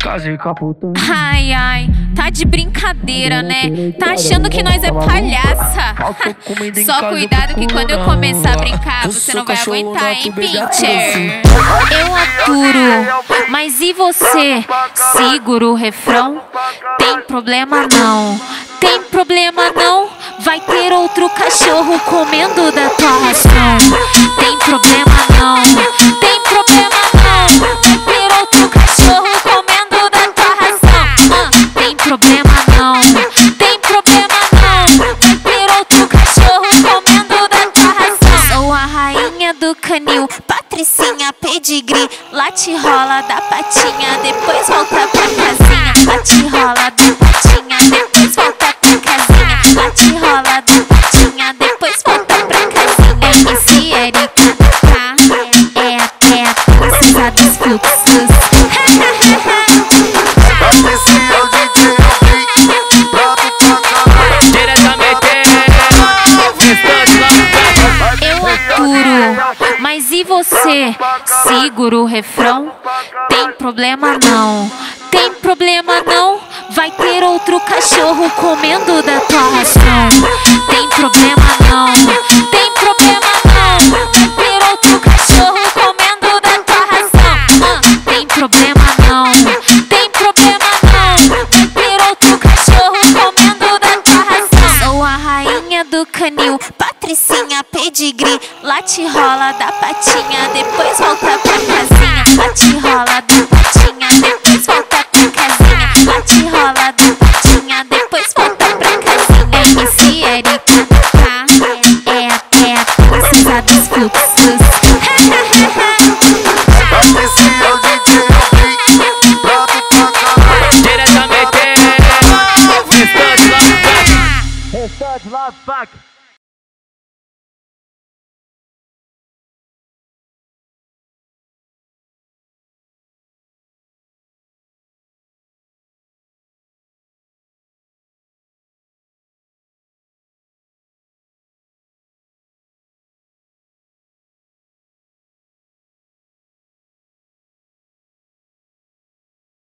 Casei capotão. Ai, ai, tá de brincadeira, né? Tá achando que nós é palhaça? Só cuidado que quando eu começar a brincar, você não vai aguentar, hein, Pincher? Eu aturo, mas e você? Segura o refrão? Tem problema não, tem problema não. Vai ter outro cachorro comendo da Patricinha pedigree. Lá te rola da patinha, depois volta pra casinha. Lá te rola da patinha, depois volta pra casinha. Lá te rola da patinha, depois volta pra casinha. MC Erika tá, é, é a princesa dos fluxos. Esse mas e você? Segura o refrão? Tem problema não, tem problema não. Vai ter outro cachorro comendo da tua ração. Tem problema não, tem problema não. Vai ter outro cachorro comendo da tua ração. Ah, tem problema não, tem pedigree. Lá te rola da patinha, depois volta pra casinha. Lá te rola da patinha, depois volta pra casinha. Lá te rola da patinha, depois volta pra casinha. MC Erika tá, é, é a princesa dos fluxos. Esse é. Diretamente. Restante Restante lá,